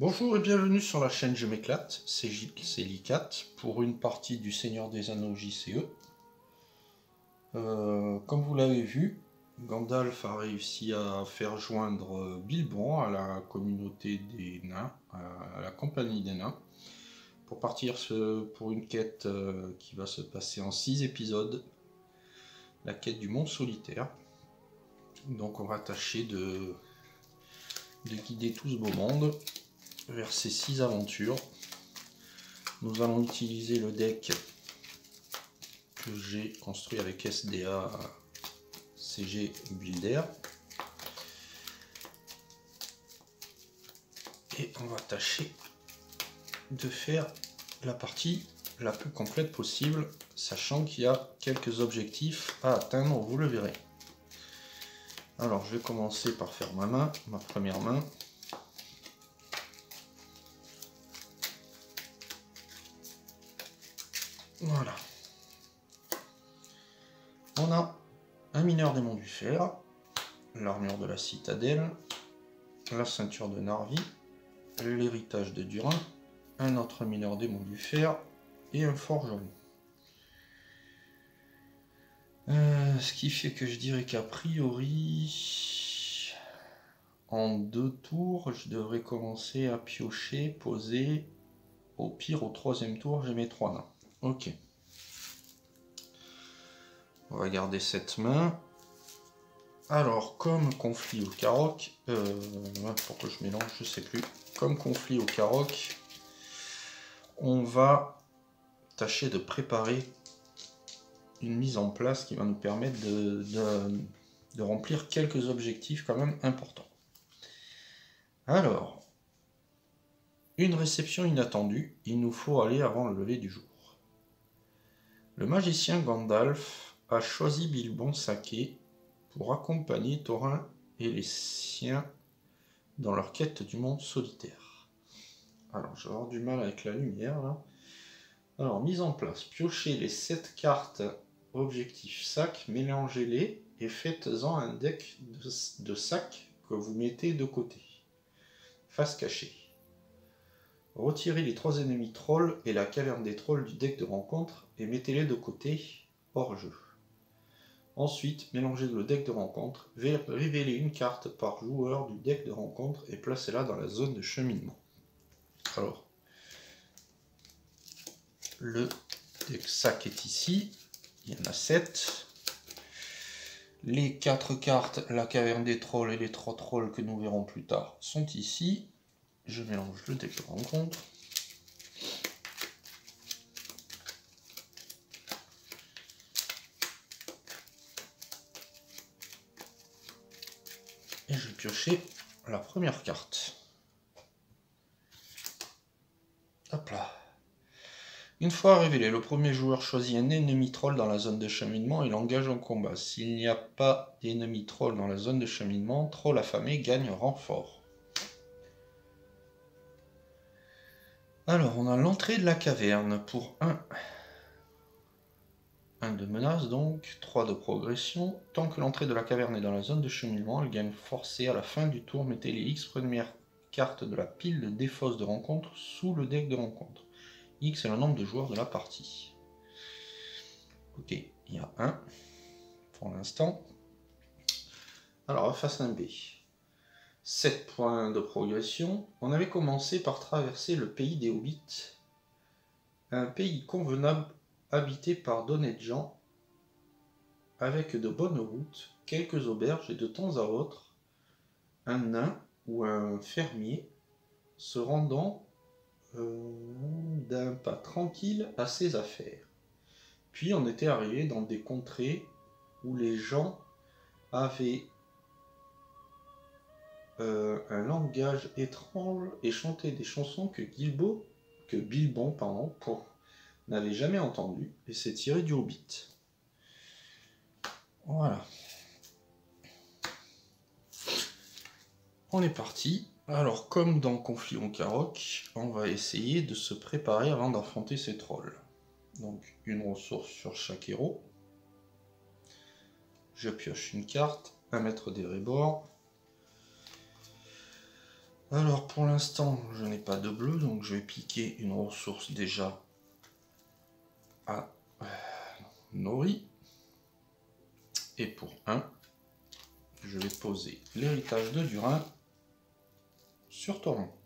Bonjour et bienvenue sur la chaîne Je m'éclate, c'est Gilles, c'est Licat, pour une partie du Seigneur des Anneaux JCE. Euh, comme vous l'avez vu, Gandalf a réussi à faire joindre Bilbon à la communauté des nains, à la compagnie des nains, pour partir pour une quête euh, qui va se passer en 6 épisodes, la quête du monde solitaire. Donc on va tâcher de, de guider tout ce beau monde vers ces 6 aventures. Nous allons utiliser le deck que j'ai construit avec SDA CG Builder. Et on va tâcher de faire la partie la plus complète possible, sachant qu'il y a quelques objectifs à atteindre, vous le verrez. Alors je vais commencer par faire ma main, ma première main. Voilà. On a un mineur des monts du fer, l'armure de la citadelle, la ceinture de Narvi, l'héritage de Durin, un autre mineur des monts du fer et un forgeron. Euh, ce qui fait que je dirais qu'a priori, en deux tours, je devrais commencer à piocher, poser. Au pire, au troisième tour, j'ai mes trois nains. Ok. On va garder cette main. Alors, comme conflit au Caroc, euh, pourquoi je mélange, je sais plus. Comme conflit au Caroc, on va tâcher de préparer une mise en place qui va nous permettre de, de remplir quelques objectifs quand même importants. Alors, une réception inattendue, il nous faut aller avant le lever du jour. Le magicien Gandalf a choisi Bilbon Saké pour accompagner Thorin et les siens dans leur quête du monde solitaire. Alors, je vais avoir du mal avec la lumière là. Alors, mise en place. Piochez les 7 cartes objectifs sac, mélangez-les et faites-en un deck de, de sac que vous mettez de côté. Face cachée. Retirez les trois ennemis trolls et la caverne des trolls du deck de rencontre et mettez-les de côté hors jeu. Ensuite, mélangez le deck de rencontre, révélez une carte par joueur du deck de rencontre et placez-la dans la zone de cheminement. Alors, le deck sac est ici, il y en a 7. Les 4 cartes, la caverne des trolls et les 3 trolls que nous verrons plus tard, sont ici je mélange le deck de rencontre. Et je vais piocher la première carte. Hop là. Une fois révélé, le premier joueur choisit un ennemi troll dans la zone de cheminement et l'engage en combat. S'il n'y a pas d'ennemi troll dans la zone de cheminement, troll affamé gagne renfort. Alors, on a l'entrée de la caverne pour 1. 1 de menace donc, 3 de progression. Tant que l'entrée de la caverne est dans la zone de cheminement, elle gagne forcé à la fin du tour. Mettez les X premières cartes de la pile de défausse de rencontre sous le deck de rencontre. X est le nombre de joueurs de la partie. Ok, il y a 1 pour l'instant. Alors, face un B. 7 points de progression, on avait commencé par traverser le pays des Hobbits, un pays convenable habité par d'honnêtes gens, avec de bonnes routes, quelques auberges et de temps à autre, un nain ou un fermier se rendant euh, d'un pas tranquille à ses affaires. Puis on était arrivé dans des contrées où les gens avaient euh, un langage étrange et chanter des chansons que que Bilbon, n'avait jamais entendu et c'est tiré du Hobbit. Voilà. On est parti. Alors, comme dans Conflit en Caroc, on va essayer de se préparer avant d'affronter ces trolls. Donc, une ressource sur chaque héros. Je pioche une carte, un maître des rébords, Alors pour l'instant, je n'ai pas de bleu, donc je vais piquer une ressource déjà à euh, Nori. Et pour 1, je vais poser l'héritage de Durin sur Torrent.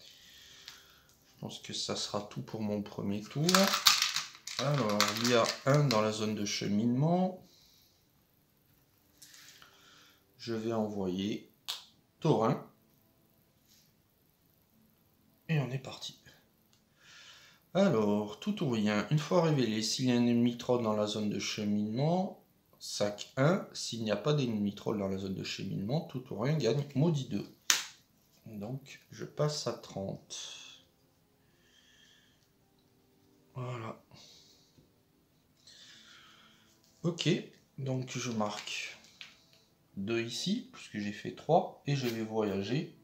Je pense que ça sera tout pour mon premier tour. Alors, il y a un dans la zone de cheminement. Je vais envoyer Et on est parti. Alors, tout ou rien. Une fois révélé, s'il y a un ennemi troll dans la zone de cheminement, sac 1. S'il n'y a pas d'ennemi troll dans la zone de cheminement, tout ou rien gagne maudit 2. Donc, je passe à 30. Voilà. Ok, donc je marque 2 ici, puisque j'ai fait 3, et je vais voyager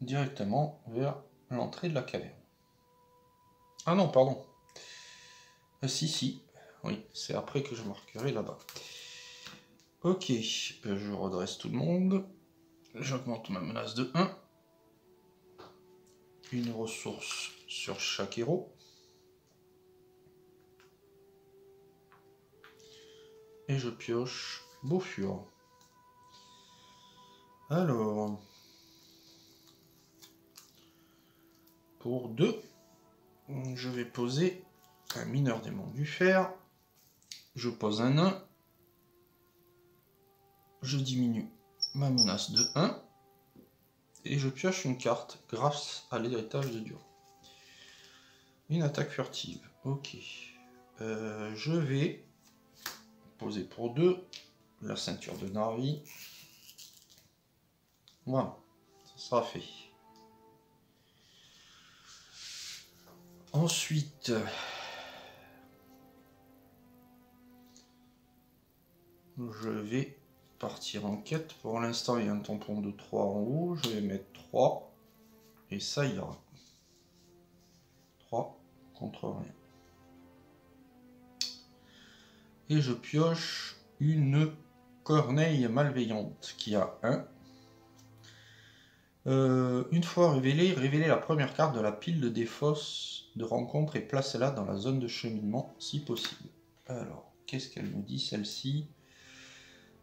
directement vers l'entrée de la caverne. Ah non, pardon. Euh, si, si. Oui, c'est après que je marquerai là-bas. Ok, euh, je redresse tout le monde. J'augmente ma menace de 1. Une ressource sur chaque héros. et je pioche Beaufur. Alors, pour 2, je vais poser un mineur démon du fer. Je pose un 1. Je diminue ma menace de 1. Et je pioche une carte grâce à l'héritage de Dur. Une attaque furtive. Ok. Euh, je vais pour deux, la ceinture de Narvi. Voilà, ça sera fait. Ensuite, je vais partir en quête. Pour l'instant, il y a un tampon de 3 en haut. Je vais mettre 3 et ça ira. 3 contre rien et je pioche une corneille malveillante qui a 1. Euh, une fois révélée, révélez la première carte de la pile de défausse de rencontre et placez-la dans la zone de cheminement si possible. Alors, qu'est-ce qu'elle me dit celle-ci?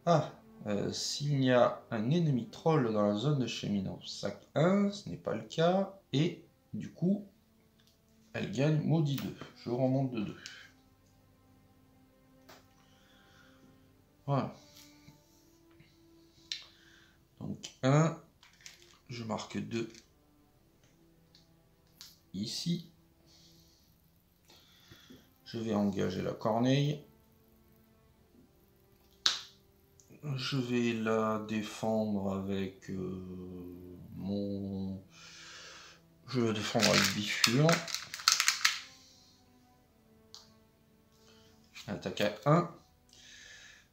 Ah, euh, s'il y a un ennemi troll dans la zone de cheminement, sac 1, ce n'est pas le cas, et du coup, elle gagne maudit 2. Je remonte de 2. Voilà. Donc 1, je marque 2 ici. Je vais engager la corneille. Je vais la défendre avec euh, mon... Je vais défendre avec bifurant. Attaque à 1.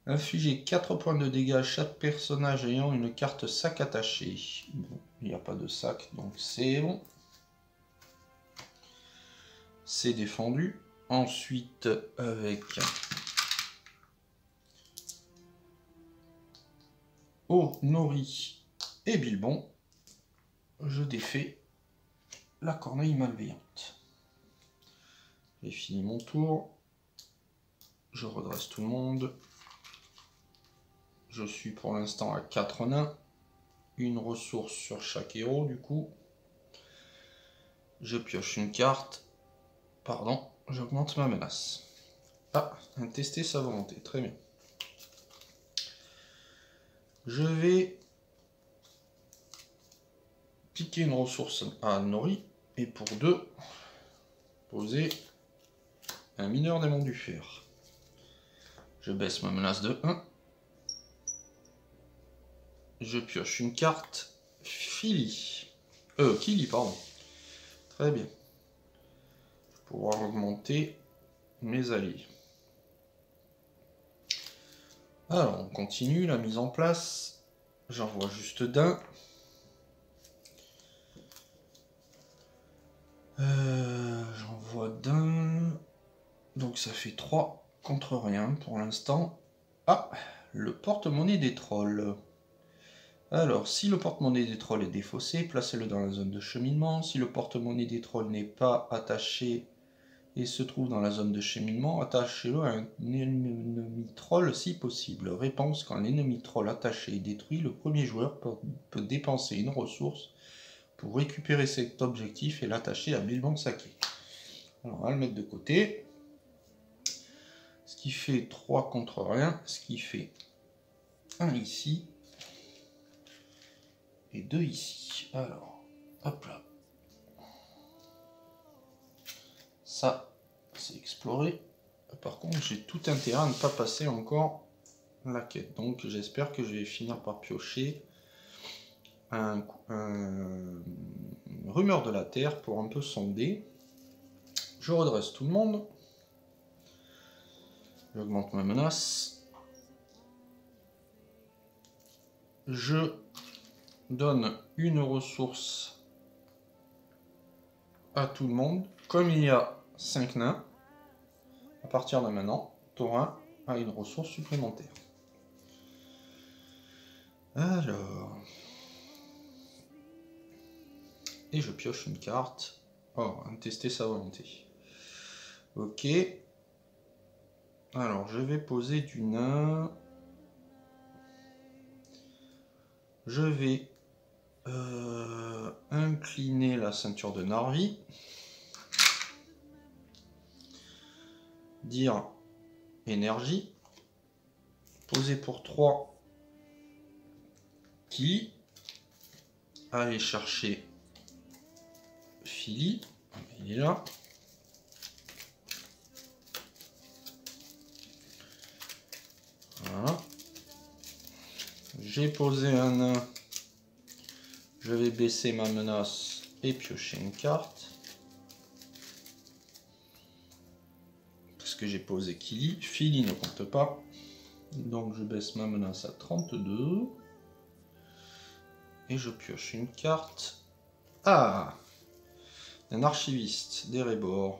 Infliger 4 points de dégâts à chaque personnage ayant une carte sac attachée. Il n'y a pas de sac, donc c'est bon. C'est défendu. Ensuite, avec Oh, Nori et Bilbon, je défais la corneille malveillante. J'ai fini mon tour. Je redresse tout le monde. Je suis pour l'instant à 4 nains. Une ressource sur chaque héros du coup. Je pioche une carte. Pardon, j'augmente ma menace. Ah, tester sa volonté, très bien. Je vais piquer une ressource à Nori et pour deux, poser un mineur démon du fer. Je baisse ma menace de 1 je pioche une carte Philly. Euh, Kili, pardon. Très bien. Pour pouvoir augmenter mes alliés. Alors, on continue la mise en place. J'envoie juste d'un. Euh, J'envoie d'un. Donc ça fait 3 contre rien pour l'instant. Ah, le porte-monnaie des trolls. Alors, si le porte-monnaie des trolls est défaussé, placez-le dans la zone de cheminement. Si le porte-monnaie des trolls n'est pas attaché et se trouve dans la zone de cheminement, attachez-le à un ennemi troll si possible. Réponse quand l'ennemi troll attaché est détruit, le premier joueur peut, dépenser une ressource pour récupérer cet objectif et l'attacher à habilement saké. Alors, on va le mettre de côté. Ce qui fait 3 contre rien, ce qui fait 1 ici et 2 ici. Alors, hop là. Ça, c'est exploré. Par contre, j'ai tout intérêt à ne pas passer encore la quête. Donc, j'espère que je vais finir par piocher un, un, rumeur de la Terre pour un peu sonder. Je redresse tout le monde. J'augmente ma menace. Je donne une ressource à tout le monde. Comme il y a 5 nains, à partir de maintenant, Thorin a une ressource supplémentaire. Alors... Et je pioche une carte. Oh, tester sa volonté. Ok. Alors, je vais poser du nain. Je vais euh, incliner la ceinture de Narvi. Dire énergie. Poser pour 3 qui aller chercher Philly. Il est là. J'ai posé un je vais baisser ma menace et piocher une carte. Parce que j'ai posé Kili. Philly ne compte pas. Donc je baisse ma menace à 32. Et je pioche une carte. Ah Un archiviste d'Erebor.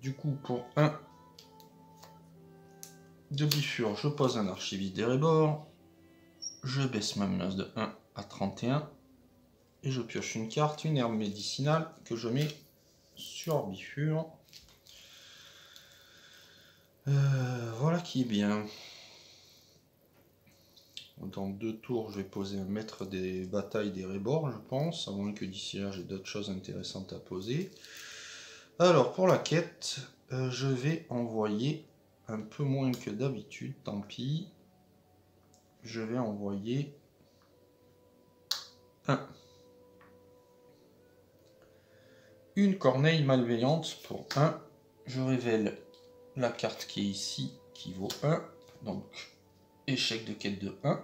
Du coup, pour un de bifure, je pose un archiviste d'Erebor. Je baisse ma menace de 1 à 31 et je pioche une carte, une herbe médicinale que je mets sur Bifure. Euh, voilà qui est bien. Dans deux tours, je vais poser un maître des batailles des Rébords, je pense, à moins que d'ici là j'ai d'autres choses intéressantes à poser. Alors, pour la quête, euh, je vais envoyer un peu moins que d'habitude, tant pis. Je vais envoyer une corneille malveillante pour 1. Je révèle la carte qui est ici, qui vaut 1. Donc, échec de quête de 1.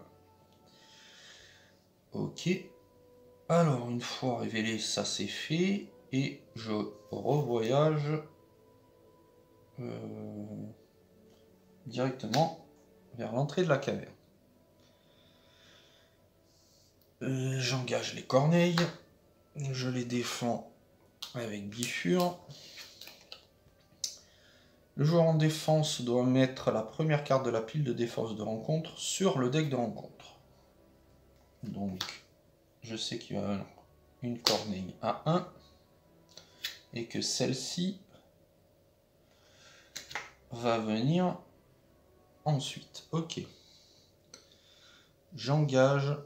Ok. Alors, une fois révélé, ça c'est fait. Et je revoyage euh, directement vers l'entrée de la caverne. Euh, j'engage les corneilles. Je les défends avec bifure. Le joueur en défense doit mettre la première carte de la pile de défense de rencontre sur le deck de rencontre. Donc, je sais qu'il y a une corneille à 1 et que celle-ci va venir ensuite. Ok. J'engage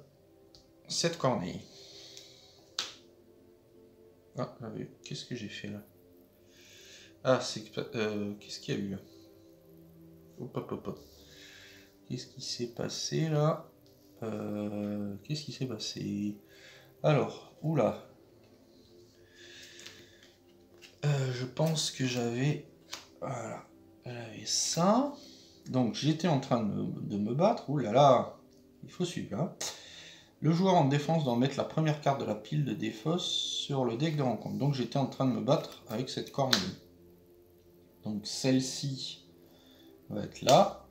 cette corneille. Ah, qu'est-ce que j'ai fait là? Ah, c'est euh, qu'est-ce qu'il y a eu? Hop, hop, hop, Qu'est-ce qui s'est passé là? Euh, Qu'est-ce qui s'est passé? Alors, oula. Euh, je pense que j'avais... Voilà. J'avais ça. Donc j'étais en train de me, battre. Là là. Il faut suivre. Hein. Le joueur en défense doit mettre la première carte de la pile de défausse sur le deck de rencontre. Donc j'étais en train de me battre avec cette corneille. Donc celle-ci va être là.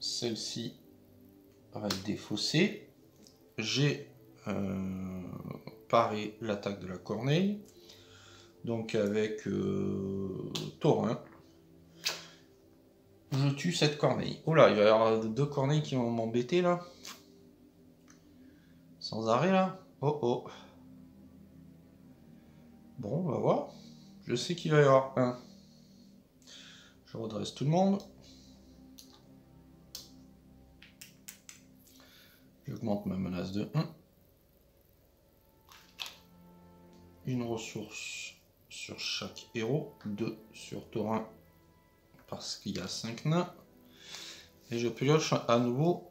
Celle-ci va être défaussée. J'ai euh, paré l'attaque de la corneille. Donc avec euh, Taurin. Je tue cette corneille. Oh là, il va y avoir deux corneilles qui vont m'embêter là. Sans arrêt là. Oh oh. Bon, on va voir. Je sais qu'il va y avoir un. Je redresse tout le monde. J'augmente ma menace de 1. Une ressource sur chaque héros. 2 sur Taurin parce qu'il y a 5 nains. Et je pioche à nouveau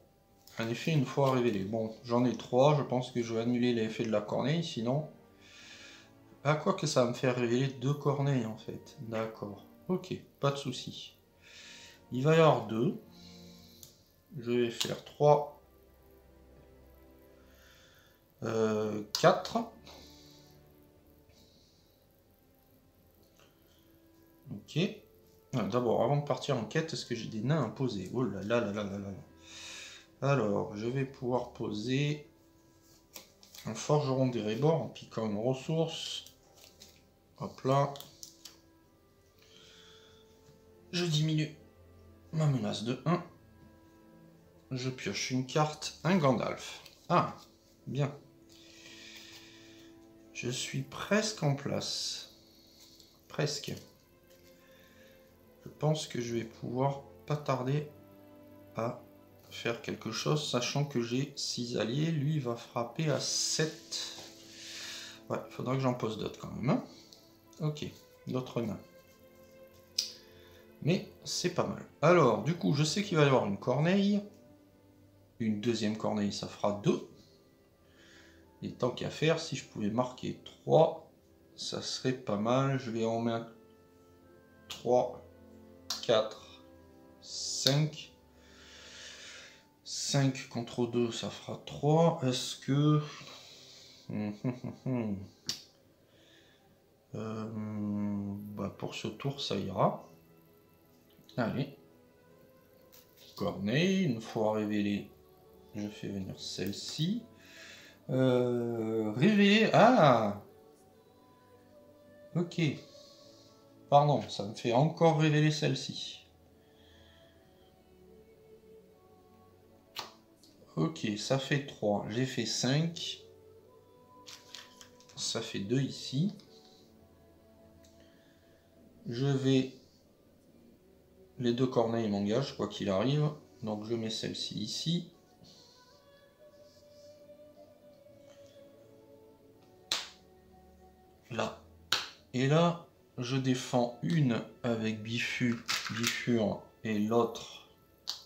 un effet une fois révélé. Bon, j'en ai 3, je pense que je vais annuler l'effet de la corneille, sinon... À quoi que ça va me faire révéler deux corneilles en fait. D'accord. Ok, pas de souci. Il va y avoir deux. Je vais faire 3, 4. Ok. Ah, d'abord, avant de partir en quête, est-ce que j'ai des nains poser? Oh là là là là là là. Alors, je vais pouvoir poser un forgeron des rébords en piquant une ressource. Hop là. Je diminue ma menace de 1. Je pioche une carte, un Gandalf. Ah, bien. Je suis presque en place. Presque. Je pense que je vais pouvoir pas tarder à faire quelque chose, sachant que j'ai 6 alliés. Lui, va frapper à 7. Ouais, il faudra que j'en pose d'autres quand même. Hein. ok, d'autres nains. Mais c'est pas mal. Alors, du coup, je sais qu'il va y avoir une corneille. Une deuxième corneille, ça fera 2. Et tant qu'à faire, si je pouvais marquer 3, ça serait pas mal. Je vais en mettre 3, 4, 5. 5 contre 2, ça fera 3. Est-ce que... Euh, bah pour ce tour, ça ira. Allez. Corneille, une fois révélé, je fais venir celle-ci. Euh. Ah Ok. Pardon, ça me fait encore révéler celle-ci. Ok, ça fait 3. J'ai fait 5. Ça fait 2 ici. Je vais... Les deux corneilles m'engagent, quoi qu'il arrive. Donc je mets celle-ci ici. Là. Et là, je défends une avec Bifu, Bifur et l'autre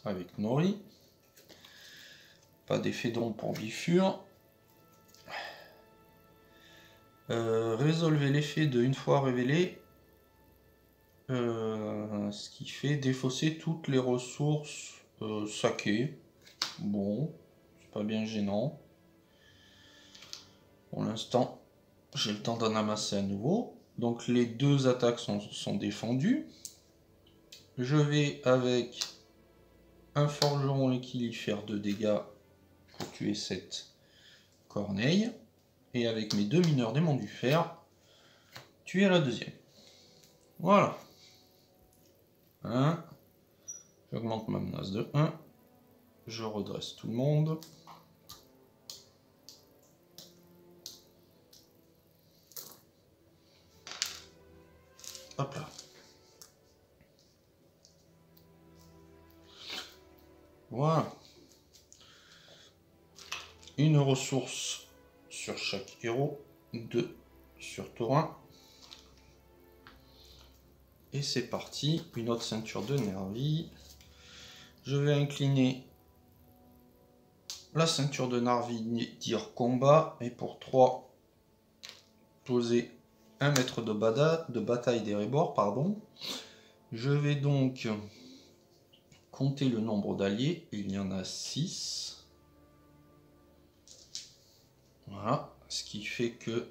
avec Nori. Pas d'effet d'ombre pour Bifur. Euh, résolvez l'effet de une fois révélé, euh, ce qui fait défausser toutes les ressources euh, saquées. Bon, c'est pas bien gênant. Pour l'instant, j'ai le temps d'en amasser à nouveau. Donc les deux attaques sont, défendues. Je vais avec un forgeron équilibre faire 2 dégâts tuer cette corneille. Et avec mes deux mineurs démons du fer, tuer la deuxième. Voilà. 1. J'augmente ma menace de 1. Je redresse tout le monde. Voilà. Une ressource sur chaque héros, deux sur Taurin. Et c'est parti, une autre ceinture de Nervi. Je vais incliner la ceinture de Narvi dire combat et pour 3 poser un mètre de, bataille des rébords, pardon. Je vais donc compter le nombre d'alliés. Il y en a 6. Voilà, ce qui fait que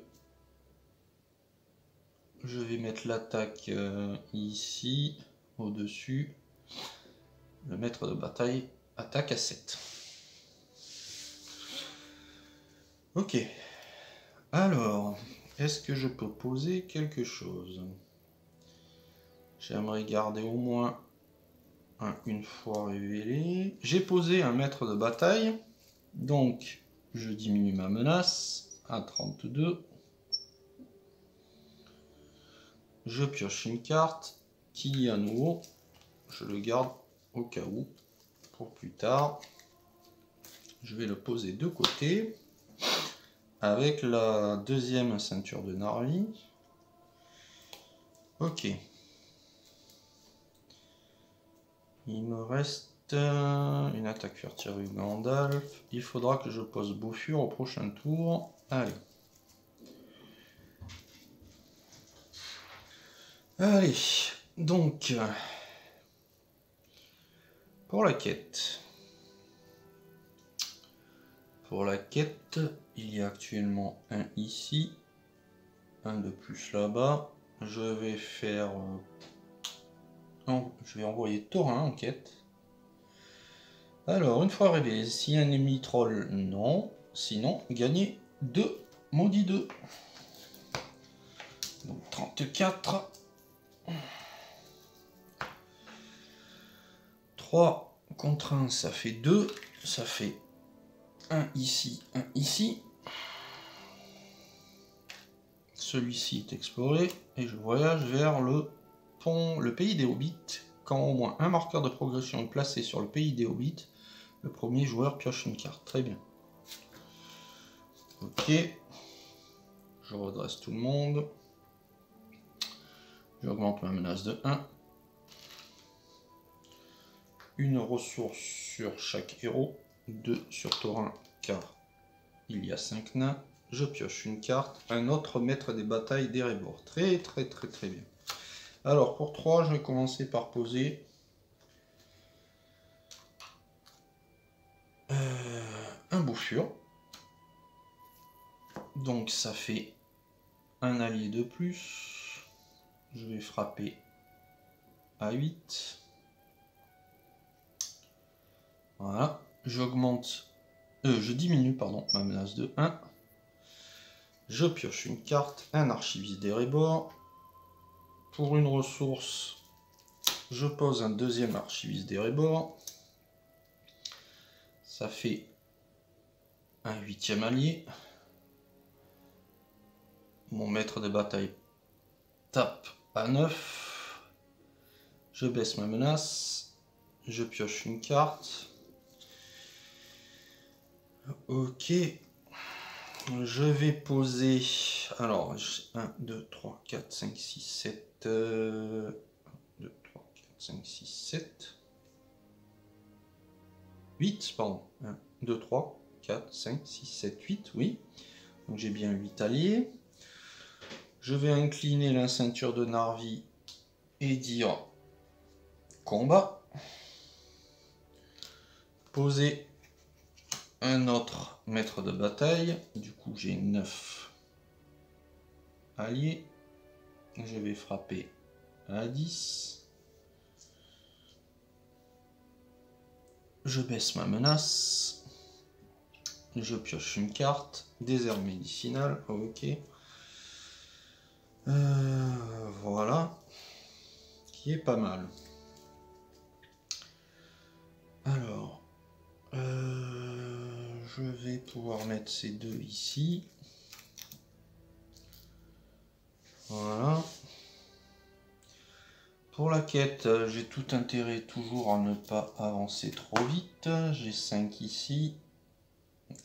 je vais mettre l'attaque euh, ici, au-dessus. Le maître de bataille attaque à 7. Ok. Alors, est-ce que je peux poser quelque chose? J'aimerais garder au moins une fois révélé. J'ai posé un maître de bataille. Donc, je diminue ma menace à 32. Je pioche une carte qui à nouveau, je le garde au cas où pour plus tard. Je vais le poser de côté avec la deuxième ceinture de Narvi. Ok. Il me reste une attaque furtive Gandalf. Il faudra que je pose Bouffure au prochain tour. Allez. Allez, donc, pour la quête. Pour la quête, il y a actuellement un ici, un de plus là-bas. Je vais faire... Euh, je vais envoyer Thorin en quête. Alors, une fois réveillé, si un ennemi troll, non. Sinon, gagner 2, maudit 2. Donc 34. 3 contre 1, ça fait 2. Ça fait 1 ici, 1 ici. Celui-ci est exploré et je voyage vers le pays des hobbits. Au moins un marqueur de progression placé sur le pays des hobbits, le premier joueur pioche une carte. Très bien. Ok. Je redresse tout le monde. J'augmente ma menace de 1 une ressource sur chaque héros, 2 sur Taurin car il y a 5 nains. Je pioche une carte, un autre maître des batailles d'Erebor. Très très très très bien. Alors pour 3, je vais commencer par poser euh, un bouffure. Donc ça fait un allié de plus. Je vais frapper à 8. Voilà. J'augmente, euh, je diminue pardon, ma menace de 1. Je pioche une carte, un archiviste d'Erebor. Pour une ressource, je pose un deuxième archiviste d'Erebor. Ça fait un huitième allié. Mon maître de bataille tape à 9. Je baisse ma menace. Je pioche une carte. Ok. Je vais poser. Alors, 1, 2, 3, 4, 5, 6, 7. 1, 2, 3, 4, 5, 6, 7. 8, pardon. 1, 2, 3, 4, 5, 6, 7, 8, oui. Donc j'ai bien 8 alliés. Je vais incliner la ceinture de Narvi et dire combat. Poser un autre maître de bataille. Du coup, j'ai 9 alliés. Je vais frapper à 10. Je baisse ma menace. Je pioche une carte. Désert médicinal. Ok. Euh, voilà. Qui est pas mal. Alors. Euh, je vais pouvoir mettre ces deux ici. Voilà. Pour la quête, j'ai tout intérêt toujours à ne pas avancer trop vite. J'ai 5 ici.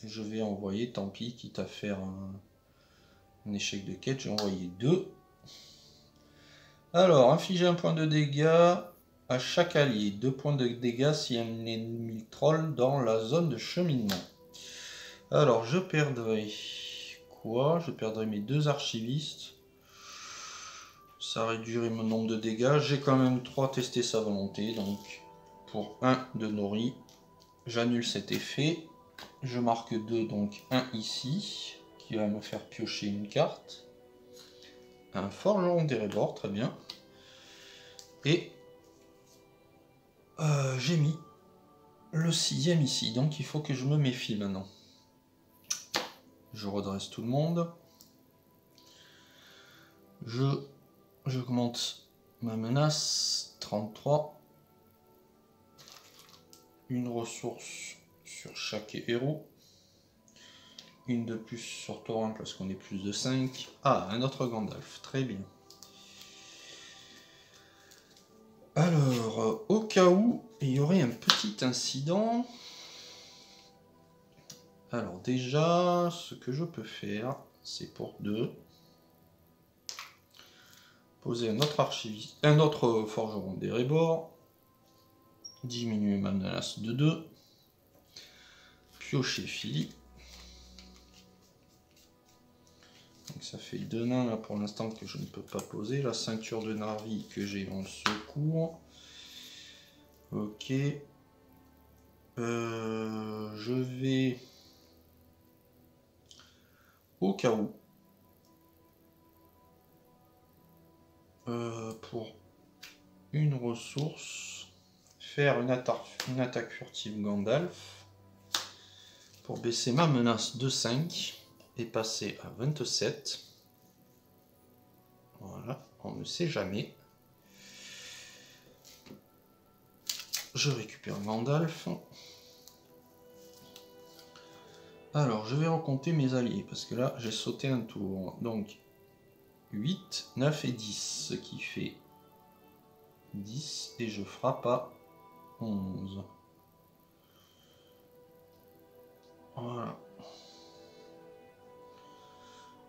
Je vais envoyer, tant pis, quitte à faire un, échec de quête, j'ai envoyé 2. Alors, infliger un point de dégâts à chaque allié. 2 points de dégâts si un ennemi troll dans la zone de cheminement. Alors, je perdrai quoi? Je perdrai mes deux archivistes. Ça réduirait mon nombre de dégâts. J'ai quand même 3 testé sa volonté. Donc, pour 1 de Nori, j'annule cet effet. Je marque 2, donc 1 ici, qui va me faire piocher une carte. Un forgeron d'Erebor, très bien. Et euh, j'ai mis le sixième ici, donc il faut que je me méfie maintenant. Je redresse tout le monde. Je j'augmente ma menace. 33. une ressource sur chaque héros. Une de plus sur Torrent parce qu'on est plus de 5. Ah, un autre Gandalf, très bien. Alors, euh, au cas où il y aurait un petit incident. Alors déjà, ce que je peux faire, c'est pour deux. Poser un autre archiviste, un autre forgeron des rébords. Diminuer ma menace de 2. Piocher Philippe. Donc ça fait deux nains là pour l'instant que je ne peux pas poser. La ceinture de Narvi que j'ai en secours. Ok. Euh, je vais au cas où euh, pour une ressource faire une, une attaque furtive Gandalf pour baisser ma menace de 5 et passer à 27. Voilà, on ne sait jamais. Je récupère Gandalf. Alors, je vais recompter mes alliés, parce que là, j'ai sauté un tour. Donc, 8, 9 et 10, ce qui fait 10, et je frappe à 11. Voilà.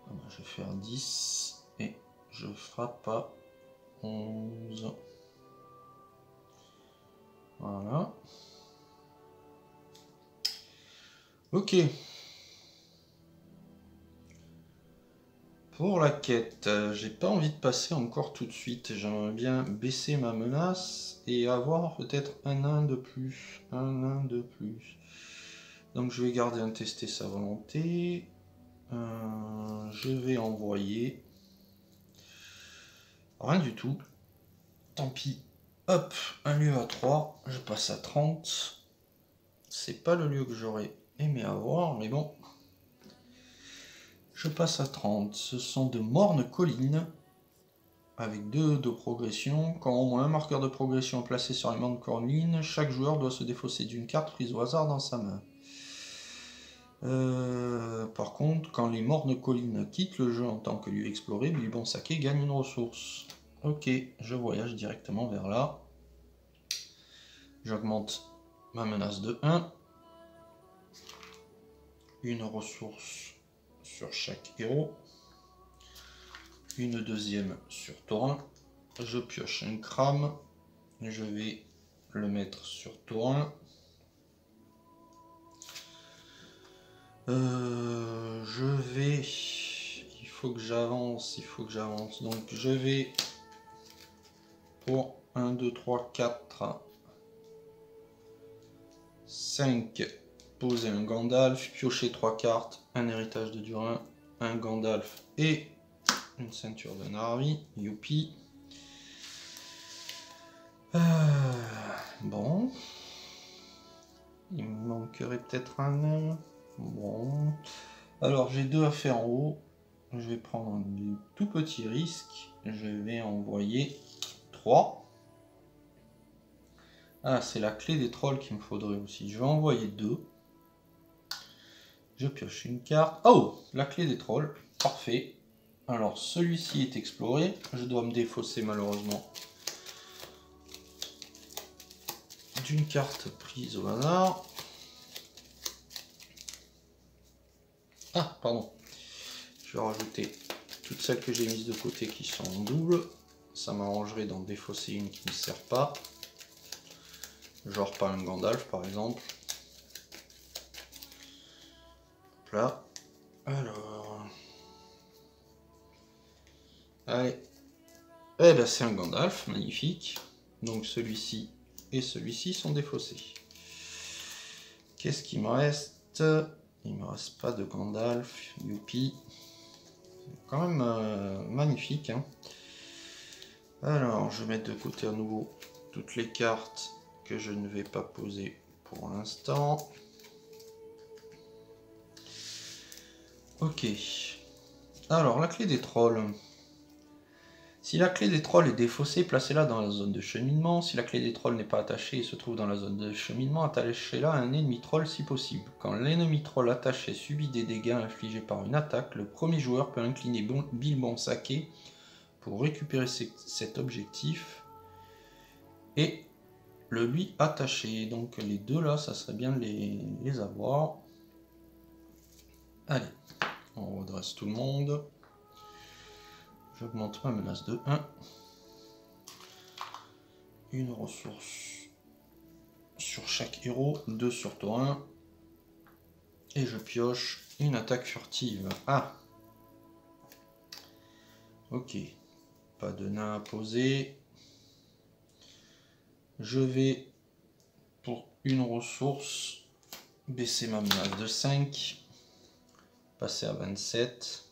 Ah bah, je vais faire 10 et je frappe à 11. Voilà. Ok. Pour la quête, euh, j'ai pas envie de passer encore tout de suite. J'aimerais bien baisser ma menace et avoir peut-être un nain de plus. Un nain de plus. Donc je vais garder un tester sa volonté. Euh, je vais envoyer. Rien du tout. Tant pis. Hop, un lieu à 3. Je passe à 30. C'est pas le lieu que j'aurais aimé avoir, mais bon. Je passe à 30. Ce sont de mornes collines. Avec deux de progression. Quand au moins un marqueur de progression placé sur les mornes collines, chaque joueur doit se défausser d'une carte prise au hasard dans sa main. Euh, par contre, quand les mornes collines quittent le jeu en tant que lieu exploré, Bilbon Sake gagne une ressource. Ok, je voyage directement vers là. J'augmente ma menace de 1. Une ressource sur chaque héros. Une deuxième sur Taurin. Je pioche un crame. Je vais le mettre sur Taurin. Euh, je vais... Il faut que j'avance, il faut que j'avance. Donc je vais pour 1, 2, 3, 4, 5, poser un Gandalf, piocher 3 cartes, un héritage de Durin, un Gandalf et une ceinture de Narvi, youpi. Euh, bon. Il me manquerait peut-être un Bon. Alors, j'ai deux affaires en haut. Je vais prendre un tout petit risque. Je vais envoyer 3. Ah, c'est la clé des trolls qu'il me faudrait aussi. Je vais envoyer 2. Je pioche une carte. Oh La clé des trolls. Parfait. Alors, celui-ci est exploré. Je dois me défausser malheureusement d'une carte prise au hasard. Ah, pardon. Je vais rajouter toutes celles que j'ai mises de côté qui sont en double. Ça m'arrangerait d'en défausser une qui ne sert pas. Genre pas un Gandalf par exemple. Là. Alors. Allez. Eh ben c'est un Gandalf, magnifique. Donc celui-ci et celui-ci sont défaussés. Qu'est-ce qui me reste? Il me reste pas de Gandalf, youpi. Quand même euh, magnifique. Hein. Alors, je vais mettre de côté à nouveau toutes les cartes que je ne vais pas poser pour l'instant. Ok. Alors, la clé des trolls. Si la clé des trolls est défaussée, placez-la dans la zone de cheminement. Si la clé des trolls n'est pas attachée et se trouve dans la zone de cheminement, attachez-la à un ennemi troll si possible. Quand l'ennemi troll attaché subit des dégâts infligés par une attaque, le premier joueur peut incliner Bilbon Saké pour récupérer cet objectif et le lui attacher. Donc les deux là, ça serait bien de les, les avoir. Allez, on redresse tout le monde. J'augmente ma menace de 1. Une ressource sur chaque héros, 2 sur toi Et je pioche une attaque furtive. Ah Ok. Pas de nain à poser. Je vais, pour une ressource, baisser ma menace de 5. Passer à 27.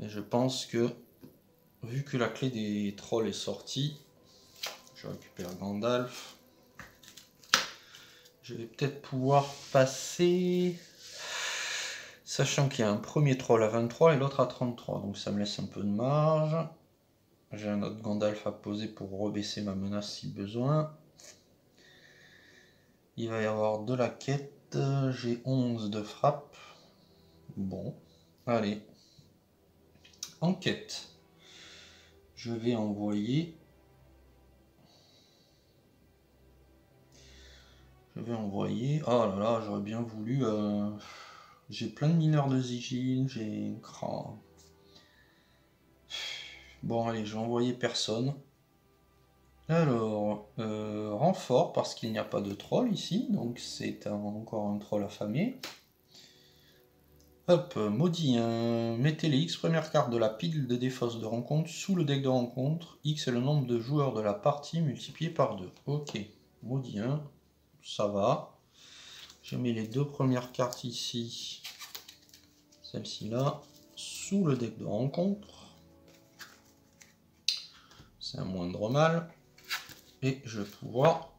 Et je pense que, vu que la clé des trolls est sortie, je récupère Gandalf. Je vais peut-être pouvoir passer, sachant qu'il y a un premier troll à 23 et l'autre à 33, donc ça me laisse un peu de marge. J'ai un autre Gandalf à poser pour rebaisser ma menace si besoin. Il va y avoir de la quête, j'ai 11 de frappe. Bon, allez, enquête. Je vais envoyer. Je vais envoyer. Oh là là, j'aurais bien voulu. Euh, j'ai plein de mineurs de Zigil, j'ai. Bon, allez, je vais envoyer personne. Alors, euh, renfort, parce qu'il n'y a pas de troll ici, donc c'est encore un troll affamé. Hop, maudit, hein. mettez les X premières cartes de la pile de défausse de rencontre sous le deck de rencontre. X est le nombre de joueurs de la partie multiplié par 2. Ok, maudit, hein. ça va. Je mets les deux premières cartes ici, celle-ci là, sous le deck de rencontre. C'est un moindre mal. Et je vais pouvoir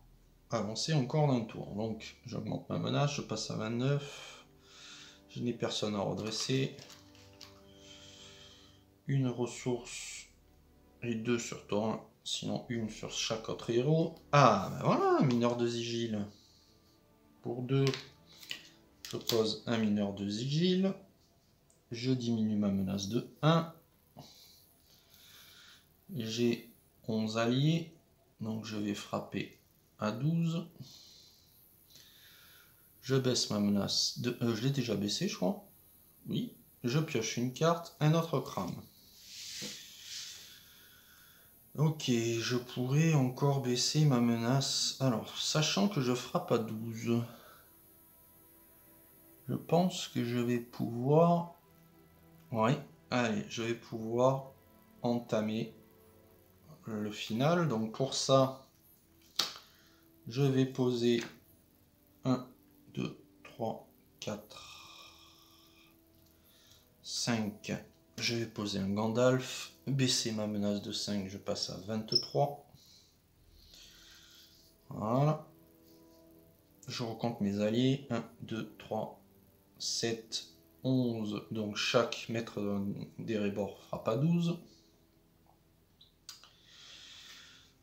avancer encore d'un tour. Donc j'augmente ma menace, je passe à 29. Je n'ai personne à redresser. Une ressource et deux sur toi, sinon une sur chaque autre héros. Ah, ben voilà, mineur de Zigil. Pour deux, je pose un mineur de Zigil. Je diminue ma menace de 1. J'ai 11 alliés, donc je vais frapper à 12. Je baisse ma menace. Euh, je l'ai déjà baissé, je crois. Oui. Je pioche une carte, un autre crâne. Ok, je pourrais encore baisser ma menace. Alors, sachant que je frappe à 12, je pense que je vais pouvoir... Oui, allez, je vais pouvoir entamer le final. Donc pour ça, je vais poser un 2, 3, 4, 5. Je vais poser un Gandalf, baisser ma menace de 5, je passe à 23. Voilà. Je recompte mes alliés. 1, 2, 3, 7, 11. Donc chaque maître des rébords frappe à 12.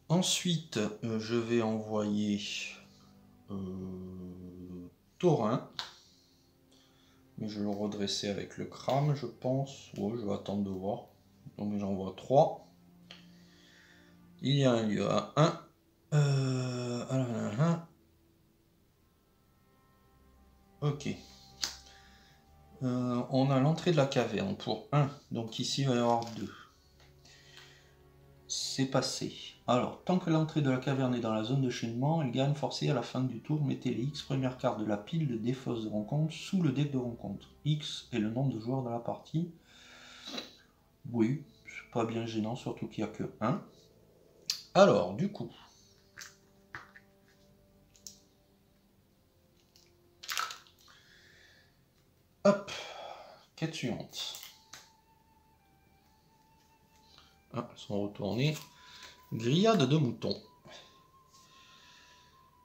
Ensuite, euh, je vais envoyer euh, taurin. Mais je vais le redresser avec le crâne, je pense. Ouais, je vais attendre de voir. Donc j'en vois 3. Il y a un lieu à 1. Euh, ok. Euh, on a l'entrée de la caverne pour 1. Donc ici il va y avoir 2. C'est passé. Alors, tant que l'entrée de la caverne est dans la zone de cheminement, elle gagne forcé à la fin du tour. Mettez les X premières cartes de la pile de défausse de rencontre sous le deck de rencontre. X est le nombre de joueurs de la partie. Oui, c'est pas bien gênant, surtout qu'il n'y a que 1. Alors, du coup... Hop, quête suivante. Ah, elles sont retournées. Grillade de moutons.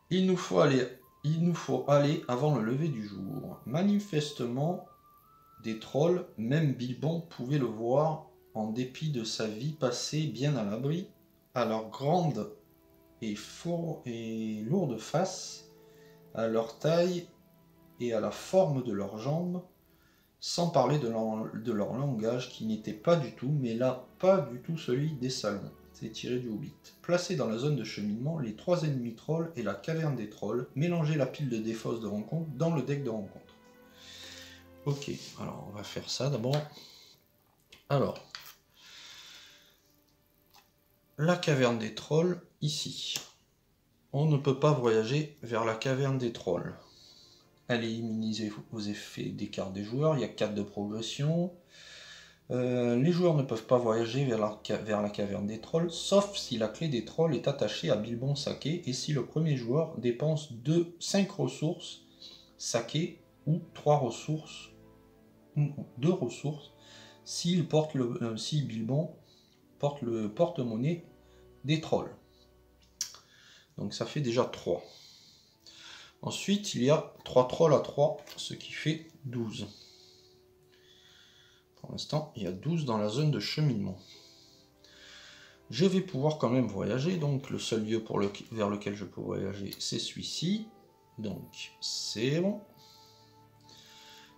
Il nous faut aller, avant le lever du jour. Manifestement, des trolls, même Bilbon pouvait le voir, en dépit de sa vie passée bien à l'abri, à leur grande et, four et lourde face, à leur taille et à la forme de leurs jambes, sans parler de leur langage qui n'était pas du tout, mais là pas du tout celui des salons. C'est tiré du Hobbit. Placés dans la zone de cheminement, les trois ennemis trolls et la caverne des trolls, mélangez la pile de défausse de rencontre dans le deck de rencontre. Ok, alors on va faire ça d'abord. Alors, la caverne des trolls, ici. On ne peut pas voyager vers la caverne des trolls. Elle est immunisée aux effets des cartes des joueurs, il y a 4 de progression. Euh, les joueurs ne peuvent pas voyager vers la, caverne des trolls, sauf si la clé des trolls est attachée à Bilbon Saké et si le premier joueur dépense 2, 5 ressources Saké ou 3 ressources, 2 ressources, s'il euh, si Bilbon porte le porte-monnaie des trolls. Donc ça fait déjà 3. Ensuite, il y a 3 trolls à 3, ce qui fait 12. Pour l'instant, il y a 12 dans la zone de cheminement. Je vais pouvoir quand même voyager, donc le seul lieu pour le, vers lequel je peux voyager, c'est celui-ci. Donc, c'est bon.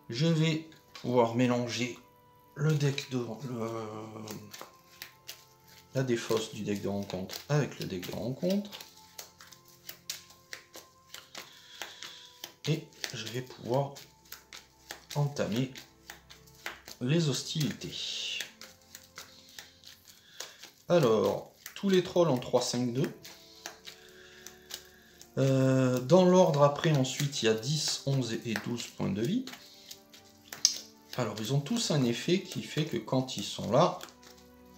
Je vais pouvoir mélanger le deck de... la défausse du deck de rencontre avec le deck de rencontre. Et je vais pouvoir entamer les hostilités. Alors, tous les trolls en 3-5-2. Euh, dans l'ordre après, ensuite, il y a 10, 11 et 12 points de vie. Alors, ils ont tous un effet qui fait que quand ils sont là,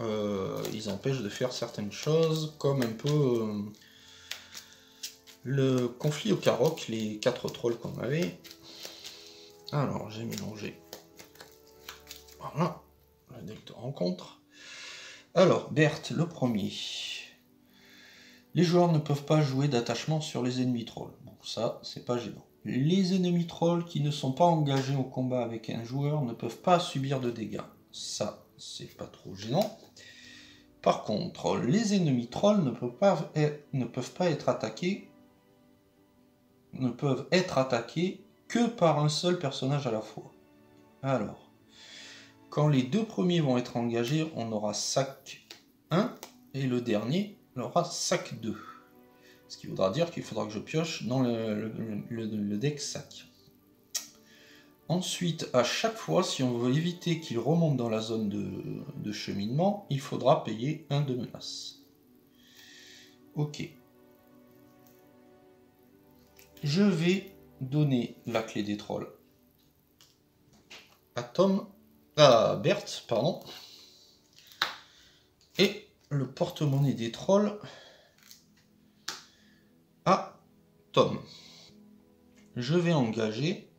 euh, ils empêchent de faire certaines choses, comme un peu euh, le conflit au Caroc, les quatre trolls qu'on avait. Alors, j'ai mélangé. Voilà, le deck de rencontre. Alors, Berthe, le premier. Les joueurs ne peuvent pas jouer d'attachement sur les ennemis trolls. Bon, ça, c'est pas gênant. Les ennemis trolls qui ne sont pas engagés au combat avec un joueur ne peuvent pas subir de dégâts. Ça, c'est pas trop gênant. Par contre, les ennemis trolls ne peuvent pas, ne peuvent pas être attaqués ne peuvent être attaqués que par un seul personnage à la fois. Alors, quand les deux premiers vont être engagés, on aura sac 1 et le dernier aura sac 2. Ce qui voudra dire qu'il faudra que je pioche dans le, deck sac. Ensuite, à chaque fois, si on veut éviter qu'il remonte dans la zone de, de, cheminement, il faudra payer un de menace. Ok. Je vais donner la clé des trolls à Tom, à Bert, pardon, et le porte-monnaie des trolls à Tom. Je vais engager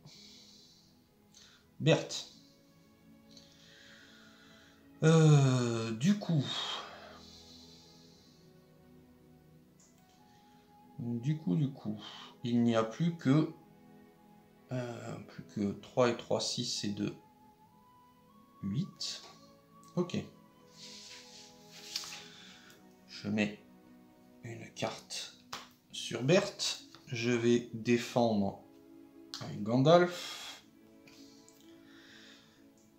Bert. Euh, du coup, du coup, du coup, il n'y a plus que euh, plus que 3 et 3, 6 et 2, 8. Ok. Je mets une carte sur Berthe. Je vais défendre avec Gandalf.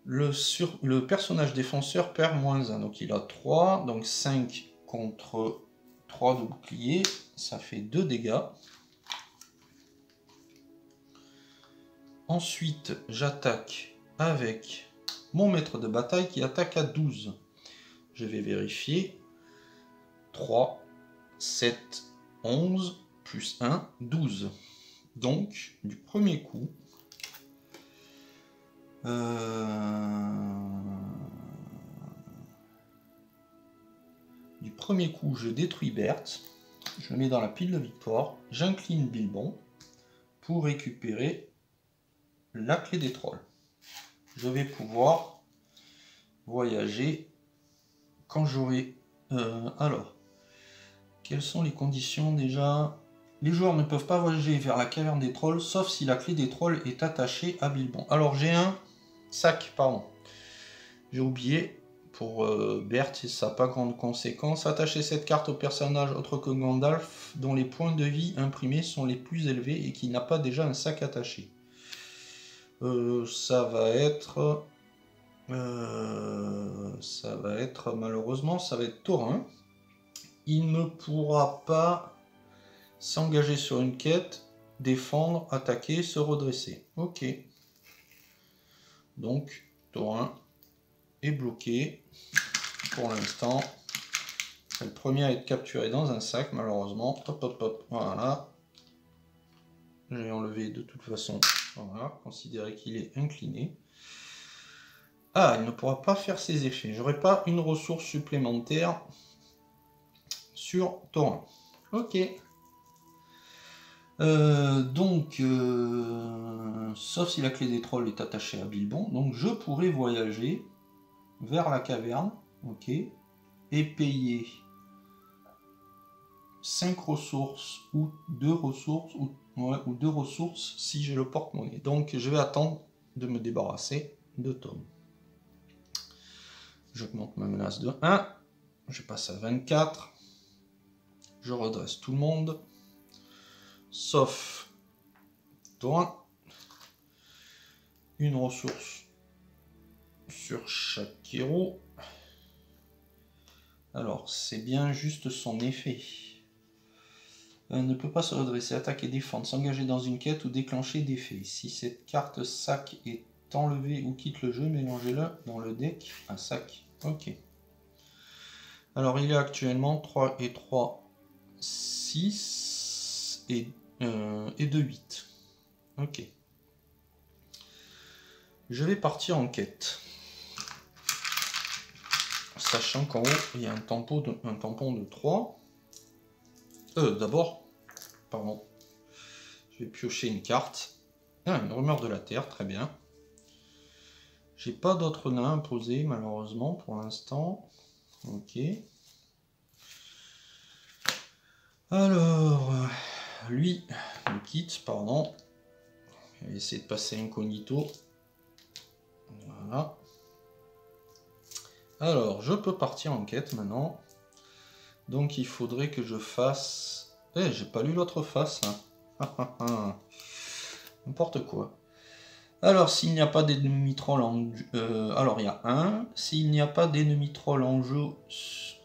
Le, personnage défenseur perd moins 1, donc il a 3, donc 5 contre 3 de bouclier, ça fait 2 dégâts. Ensuite, j'attaque avec mon maître de bataille qui attaque à 12. Je vais vérifier. 3, 7, 11, plus 1, 12. Donc, du premier coup, euh, du premier coup, je détruis Berthe, je le mets dans la pile de victoire, j'incline Bilbon pour récupérer la clé des trolls. Je vais pouvoir voyager quand j'aurai... Euh, alors, quelles sont les conditions déjà? Les joueurs ne peuvent pas voyager vers la caverne des trolls, sauf si la clé des trolls est attachée à Bilbon. Alors j'ai un sac, pardon. J'ai oublié pour euh, Bert, ça n'a pas grande conséquence. Attachez cette carte au personnage autre que Gandalf, dont les points de vie imprimés sont les plus élevés et qui n'a pas déjà un sac attaché. Euh, ça va être... Euh, ça va être, malheureusement, ça va être Taurin. Il ne pourra pas s'engager sur une quête, défendre, attaquer, se redresser. Ok. Donc, Taurin est bloqué pour l'instant. C'est le premier à être capturé dans un sac, malheureusement. Hop, hop, hop, voilà. J'ai enlevé de toute façon. Voilà, considérer qu'il est incliné. Ah, il ne pourra pas faire ses effets. J'aurai pas une ressource supplémentaire sur Torrent. Ok. Euh, donc, euh, sauf si la clé des trolls est attachée à Bilbon, donc je pourrais voyager vers la caverne, ok, et payer 5 ressources ou 2 ressources ou, ou deux ressources si j'ai le porte-monnaie. Donc je vais attendre de me débarrasser de Tom. J'augmente ma menace de 1. Je passe à 24. Je redresse tout le monde. Sauf toi. Une ressource sur chaque héros. Alors, c'est bien juste son effet. Euh, ne peut pas se redresser, attaquer, défendre, s'engager dans une quête ou déclencher des faits. Si cette carte sac est enlevée ou quitte le jeu, mélangez-le dans le deck un sac. Ok. Alors, il est actuellement 3 et 3, 6 et, euh, et 2, 8. Ok. Je vais partir en quête sachant qu'en haut, il y a un tampon de, un tampon de 3. Euh, d'abord, pardon, je vais piocher une carte. Ah, une rumeur de la Terre, très bien. J'ai pas d'autres nains imposés, malheureusement, pour l'instant. Ok. Alors, lui, le quitte, pardon. Je vais essayer de passer incognito. Voilà. Alors, je peux partir en quête maintenant. Donc, il faudrait que je fasse... Eh, j'ai pas lu l'autre face. Hein. N'importe quoi. Alors, s'il n'y a pas d'ennemi troll en jeu... Euh, alors, il y a un. S'il n'y a pas d'ennemi troll en jeu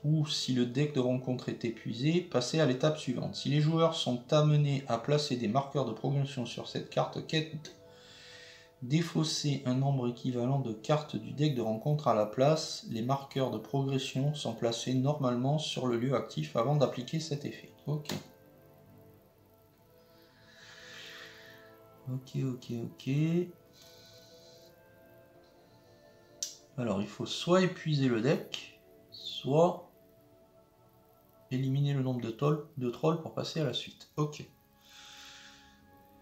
ou si le deck de rencontre est épuisé, passez à l'étape suivante. Si les joueurs sont amenés à placer des marqueurs de progression sur cette carte quête Défausser un nombre équivalent de cartes du deck de rencontre à la place, les marqueurs de progression sont placés normalement sur le lieu actif avant d'appliquer cet effet. Ok. Ok, ok, ok. Alors il faut soit épuiser le deck, soit éliminer le nombre de, trolls pour passer à la suite. Ok.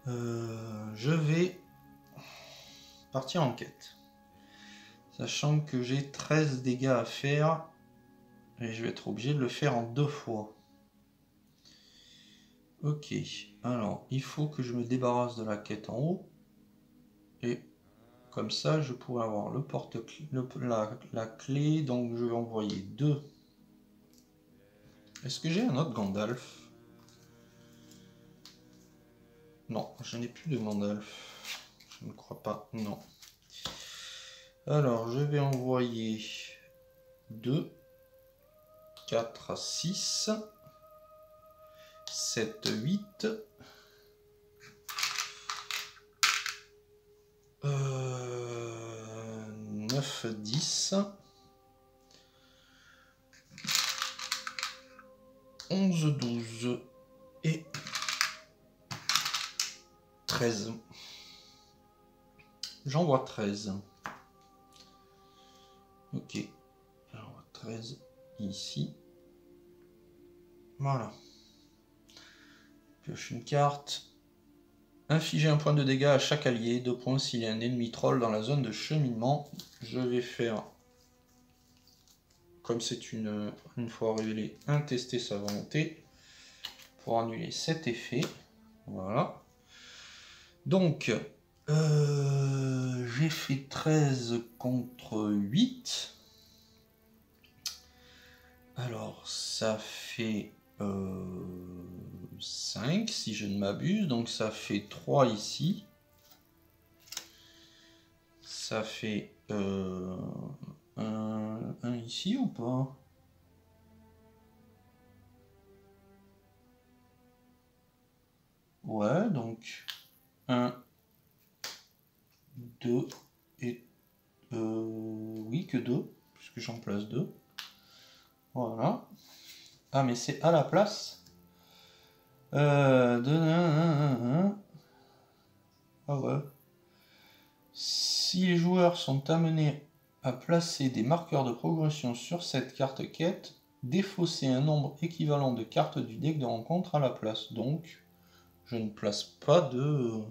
Euh, je vais partir en quête. Sachant que j'ai 13 dégâts à faire, et je vais être obligé de le faire en deux fois. Ok, alors il faut que je me débarrasse de la quête en haut. Et comme ça, je pourrais avoir le porte la, la clé, donc je vais envoyer deux. Est-ce que j'ai un autre Gandalf? Non, je n'ai plus de Gandalf. Je ne crois pas, non. Alors, je vais envoyer 2, 4, 6, 7, 8, euh, 9, 10, 11, 12 et 13. J'en vois 13. Ok. J'en vois 13 ici. Voilà. Pioche une carte. Infliger un point de dégâts à chaque allié. Deux points s'il y a un ennemi troll dans la zone de cheminement. Je vais faire, comme c'est une, une fois révélé, un tester sa volonté pour annuler cet effet. Voilà. Donc, euh, j'ai fait 13 contre 8. Alors, ça fait 5 euh, si je ne m'abuse. Donc ça fait 3 ici. Ça fait euh, ici ou pas? Ouais, donc 1, 2 et... Euh, oui, que 2, puisque j'en place 2. Voilà. Ah, mais c'est à la place euh. Ah. Si les joueurs sont amenés à placer des marqueurs de progression sur cette carte quête, défausser un nombre équivalent de cartes du deck de rencontre à la place. Donc, je ne place pas de,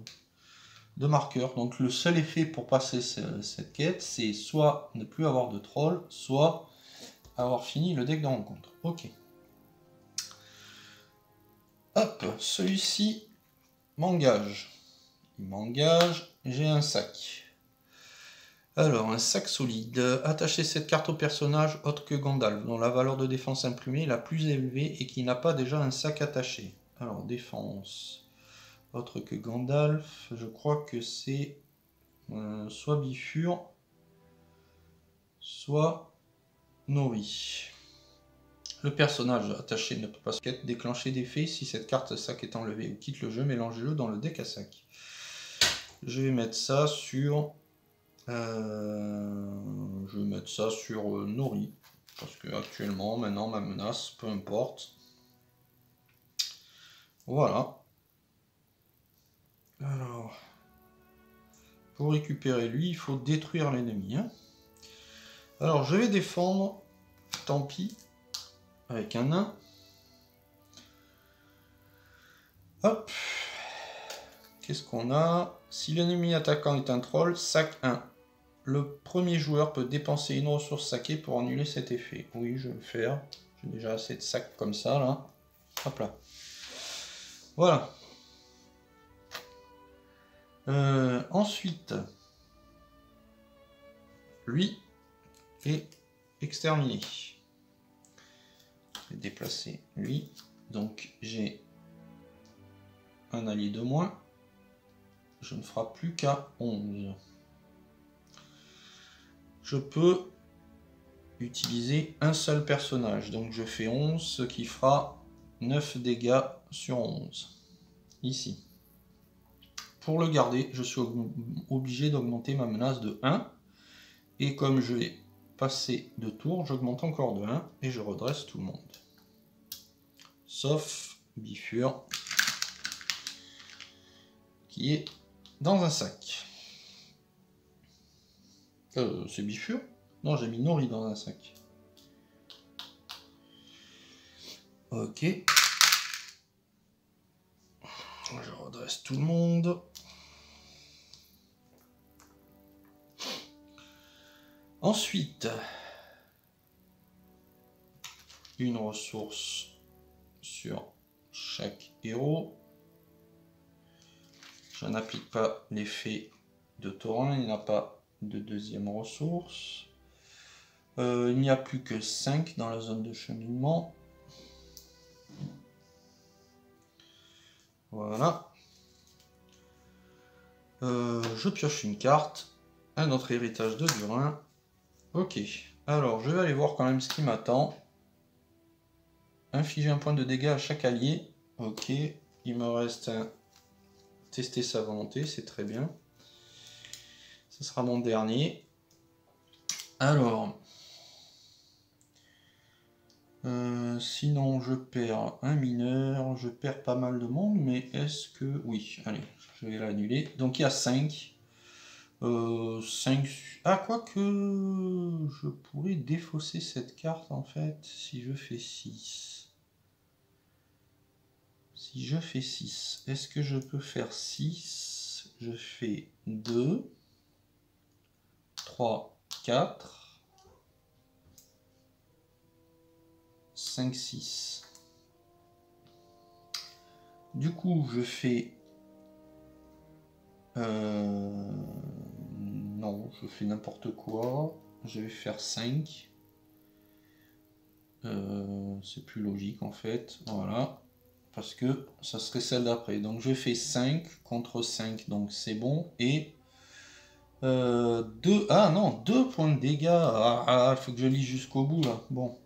de marqueur. Donc le seul effet pour passer cette quête, c'est soit ne plus avoir de troll, soit avoir fini le deck de rencontre. Ok. Hop, celui-ci m'engage. Il m'engage, j'ai un sac. Alors, un sac solide. Attachez cette carte au personnage autre que Gandalf, dont la valeur de défense imprimée est la plus élevée et qui n'a pas déjà un sac attaché. Alors, défense autre que Gandalf, je crois que c'est euh, soit Bifur, soit Nori. Le personnage attaché ne peut pas déclencher d'effet si cette carte sac est enlevée ou quitte le jeu, mélangez-le dans le deck à sac. Je vais mettre ça sur... Euh, je vais mettre ça sur euh, Nori. Parce que actuellement, maintenant, ma menace, peu importe. Voilà. Alors, pour récupérer lui, il faut détruire l'ennemi. Hein. Alors, je vais défendre, tant pis, avec un nain. Hop. Qu'est-ce qu'on a? Si l'ennemi attaquant est un troll, sac 1. Le premier joueur peut dépenser une ressource saquée pour annuler cet effet. Oui, je vais le faire. J'ai déjà assez de sacs comme ça, là. Hop là. Voilà. Euh, ensuite, lui est exterminé. Déplacer lui. Donc j'ai un allié de moins. Je ne ferai plus qu'à 11. Je peux utiliser un seul personnage. Donc je fais 11, ce qui fera 9 dégâts sur 11. Ici. Pour le garder, je suis obligé d'augmenter ma menace de 1. Et comme je vais passer de tour, j'augmente encore de 1 et je redresse tout le monde. Sauf Bifur, qui est dans un sac. Euh, c'est Bifur? Non, j'ai mis Nori dans un sac. Ok. Je redresse tout le monde. Ensuite, une ressource sur chaque héros. Je n'applique pas l'effet de torrent, il n'y a pas de deuxième ressource. Euh, il n'y a plus que 5 dans la zone de cheminement. Voilà. Euh, je pioche une carte. Un autre héritage de Durin. Ok, alors je vais aller voir quand même ce qui m'attend. Infliger un point de dégâts à chaque allié. Ok, il me reste un... Tester sa volonté, c'est très bien. Ce sera mon dernier. Alors... Euh, sinon, je perds un mineur, je perds pas mal de monde, mais est-ce que... Oui, allez, je vais l'annuler. Donc il y a 5. 5... Euh, ah, quoique je pourrais défausser cette carte en fait si je fais 6. Si je fais 6, est-ce que je peux faire 6 Je fais 2, 3, 4, 5, 6. Du coup, je fais... Euh, non, je fais n'importe quoi. Je vais faire 5. Euh, c'est plus logique en fait. Voilà. Parce que ça serait celle d'après. Donc je fais 5 contre 5. Donc c'est bon. Et 2. Euh, ah non, 2 points de dégâts. Ah, ah, il faut que je lis jusqu'au bout là. Bon.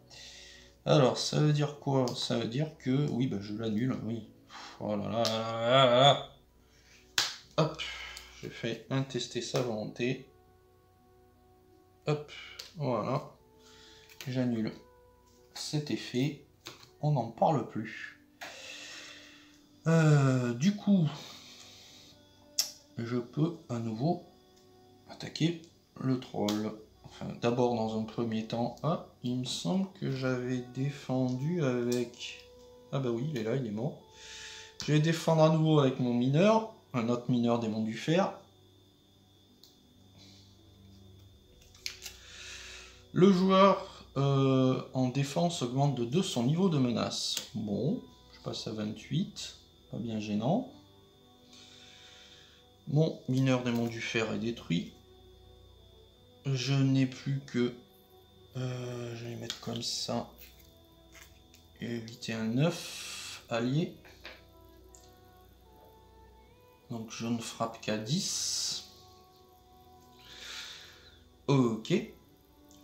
Alors ça veut dire quoi? Ça veut dire que. Oui, bah je l'annule. Oui. Oh là là là là là. Hop. Je fais un tester sa volonté. Hop. Voilà. J'annule cet effet. On n'en parle plus. Euh, du coup, je peux à nouveau attaquer le troll. D'abord dans un premier temps. Ah, il me semble que j'avais défendu avec... Ah bah oui, il est là, il est mort. Je vais défendre à nouveau avec mon mineur, un autre mineur démon du fer. Le joueur euh, en défense augmente de 2 son niveau de menace. Bon, je passe à 28, pas bien gênant. Mon mineur démon du fer est détruit. Je n'ai plus que... Euh, je vais mettre comme ça. éviter un 9 allié. Donc je ne frappe qu'à 10. Ok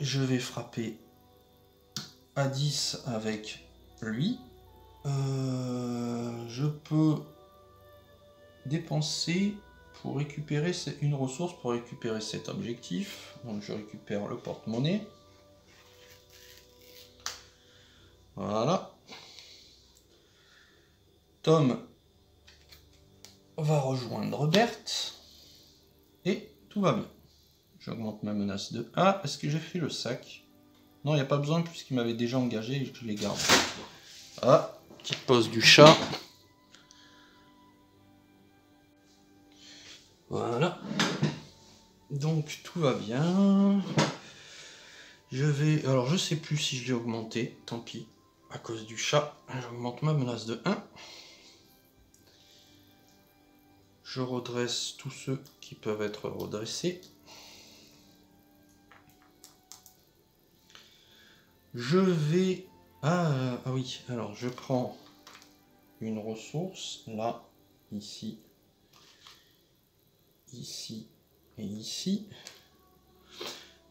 je vais frapper à 10 avec lui. Euh, je peux dépenser pour récupérer une ressource pour récupérer cet objectif. Donc je récupère le porte-monnaie. Voilà. Tom va rejoindre Berthe. Et tout va bien. J'augmente ma menace de... Ah, est-ce que j'ai fait le sac? Non, il n'y a pas besoin puisqu'il m'avait déjà engagé et je les garde. Ah, petite pause du chat. Voilà. Donc tout va bien. Je vais... Alors je sais plus si je l'ai augmenté. Tant pis. À cause du chat, j'augmente ma menace de 1. Je redresse tous ceux qui peuvent être redressés. Je vais... Ah, ah, oui, alors je prends une ressource, là, ici, ici et ici.